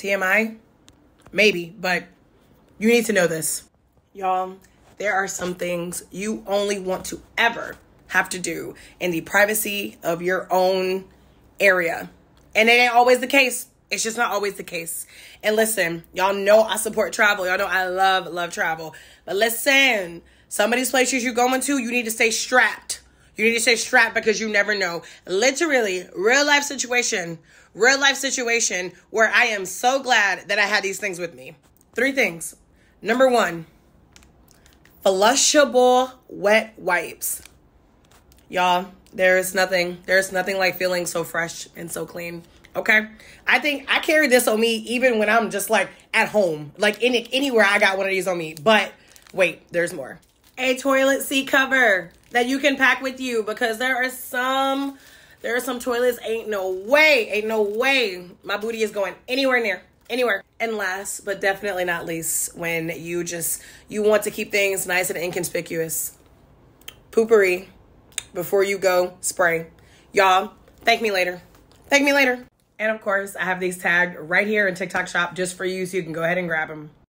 TMI? Maybe, but you need to know this. Y'all, there are some things you only want to ever have to do in the privacy of your own area. And it ain't always the case. It's just not always the case. And listen, y'all know I support travel. Y'all know I love, love travel. But listen, some of these places you're going to, you need to stay strapped. You need to stay strapped because you never know. Literally, real life situation, real life situation where I am so glad that I had these things with me. Three things. Number one, flushable wet wipes. Y'all, there's nothing, there's nothing like feeling so fresh and so clean. Okay. I think I carry this on me even when I'm just like at home, like any anywhere I got one of these on me. But wait, there's more. A toilet seat cover that you can pack with you because there are some there are some toilets ain't no way, ain't no way my booty is going anywhere near anywhere. And last but definitely not least, when you just you want to keep things nice and inconspicuous. Poo-Pourri before you go spray. Y'all, thank me later. Thank me later. And of course, I have these tagged right here in TikTok shop just for you so you can go ahead and grab them.